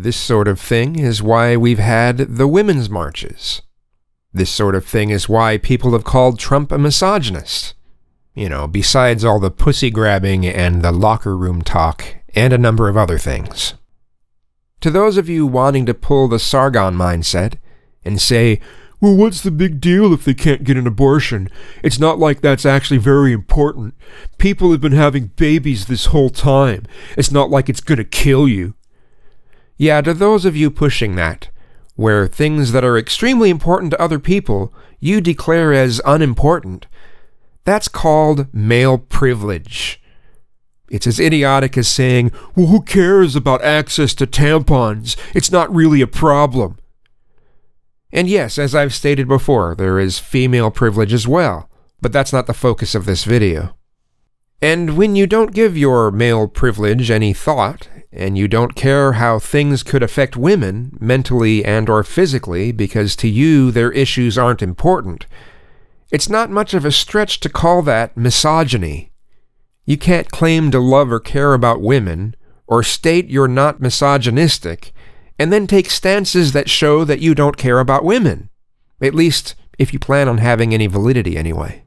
This sort of thing is why we've had the women's marches. This sort of thing is why people have called Trump a misogynist. You know, besides all the pussy grabbing and the locker room talk, and a number of other things. To those of you wanting to pull the Sargon mindset and say, well, what's the big deal if they can't get an abortion? It's not like that's actually very important. People have been having babies this whole time. It's not like it's going to kill you. Yeah, to those of you pushing that, where things that are extremely important to other people you declare as unimportant, that's called male privilege. It's as idiotic as saying, well, who cares about access to tampons? It's not really a problem. And yes, as I've stated before, there is female privilege as well, but that's not the focus of this video. And when you don't give your male privilege any thought, and you don't care how things could affect women mentally and or physically because to you their issues aren't important. It's not much of a stretch to call that misogyny. You can't claim to love or care about women or state you're not misogynistic and then take stances that show that you don't care about women. At least if you plan on having any validity anyway.